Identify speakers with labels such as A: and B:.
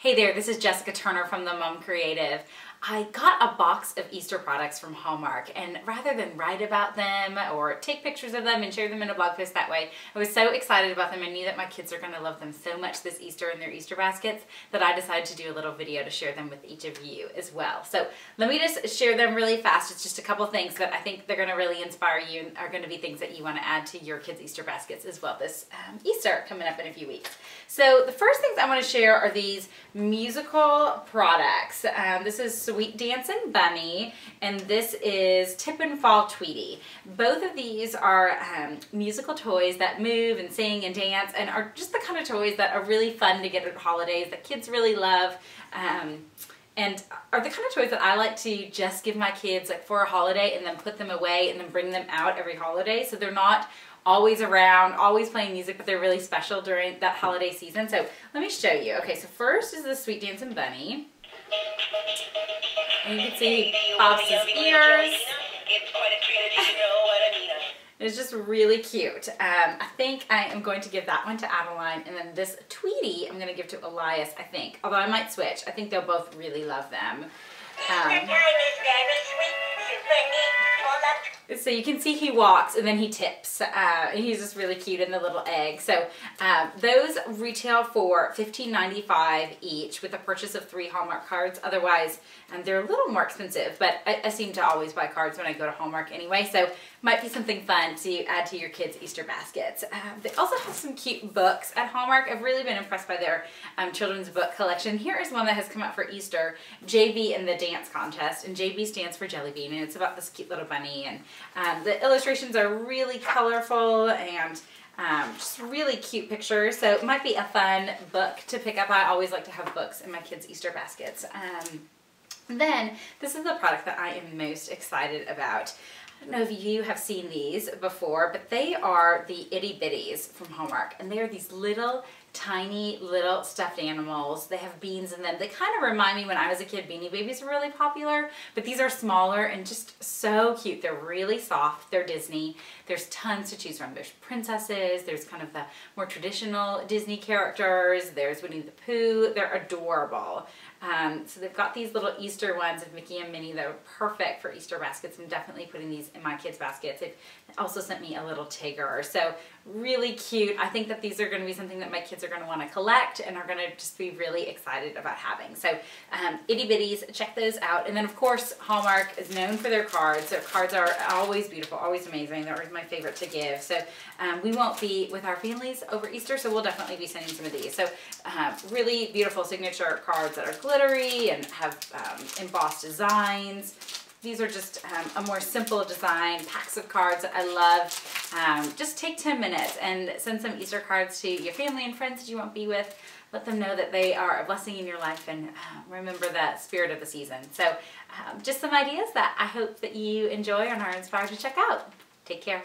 A: Hey there, this is Jessica Turner from The Mom Creative. I got a box of Easter products from Hallmark and rather than write about them or take pictures of them and share them in a blog post that way, I was so excited about them and knew that my kids are going to love them so much this Easter in their Easter baskets that I decided to do a little video to share them with each of you as well. So let me just share them really fast. It's just a couple things that I think they're going to really inspire you and are going to be things that you want to add to your kids' Easter baskets as well this um, Easter coming up in a few weeks. So the first things I want to share are these musical products. Um, this is Sweet Dancing Bunny and this is Tip and Fall Tweety. Both of these are um, musical toys that move and sing and dance and are just the kind of toys that are really fun to get at holidays that kids really love. Um, and are the kind of toys that I like to just give my kids like for a holiday and then put them away and then bring them out every holiday so they're not always around, always playing music, but they're really special during that holiday season. So let me show you. Okay, so first is the Sweet Dancing Bunny. And you can see he pops his ears. It's just really cute. Um, I think I am going to give that one to Adeline, and then this Tweety I'm going to give to Elias, I think. Although I might switch. I think they'll both really love them. Um, so you can see he walks and then he tips. Uh, he's just really cute in the little egg. So uh, those retail for $15.95 each with a purchase of three Hallmark cards. Otherwise, um, they're a little more expensive, but I, I, seem to always buy cards when I go to Hallmark anyway. So might be something fun to add to your kids' Easter baskets. Uh, they also have some cute books at Hallmark. I've really been impressed by their um, children's book collection. Here is one that has come out for Easter, JB in the Dance Contest. And JB stands for Jelly Bean, and it's about this cute little bunny. And um, the illustrations are really colorful and um, just really cute pictures. So it might be a fun book to pick up. I always like to have books in my kids' Easter baskets. Um, then, this is the product that I am most excited about. I don't know if you have seen these before, but they are the Itty Bitties from Hallmark. And they are these little tiny little stuffed animals. They have beans in them. They kind of remind me when I was a kid, Beanie Babies were really popular, but these are smaller and just so cute. They're really soft. They're Disney. There's tons to choose from. There's princesses. There's kind of the more traditional Disney characters. There's Winnie the Pooh. They're adorable. Um, so they've got these little Easter ones of Mickey and Minnie that are perfect for Easter baskets. I'm definitely putting these in my kids' baskets. They've also sent me a little Tigger. So really cute. I think that these are going to be something that my kids are going to want to collect and are going to just be really excited about having. So um, itty bitties, check those out. And then of course Hallmark is known for their cards. Their cards are always beautiful, always amazing. They're always my favorite to give. So um, we won't be with our families over Easter, so we'll definitely be sending some of these. So uh, really beautiful signature cards that are glittery and have um, embossed designs. These are just um, a more simple design, packs of cards that I love. Um, just take 10 minutes and send some Easter cards to your family and friends that you won't be with. Let them know that they are a blessing in your life and uh, remember the spirit of the season. So um, just some ideas that I hope that you enjoy and are inspired to check out. Take care.